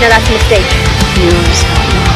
No, that's a mistake.